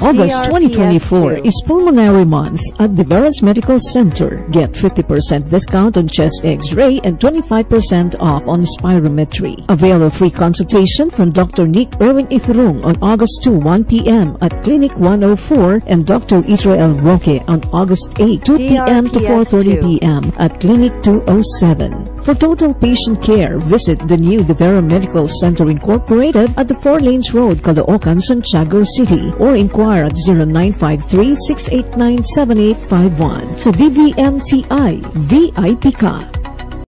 August 2024 is Pulmonary Month at the De Vera's Medical Center. Get 50% discount on chest X-ray and 25% off on spirometry. Avail a free consultation from Dr. Nick Erwin Ifurung on August 2, 1 p.m. at Clinic 104 and Dr. Israel Roque on August 8, 2 p.m. to 4.30 p.m. at Clinic 207. For total patient care, visit the new Devera Medical Center Incorporated at the Four Lanes Road, Caloocan, Santiago City or inquire at 0953-689-7851 sa DVMCI VIP ka.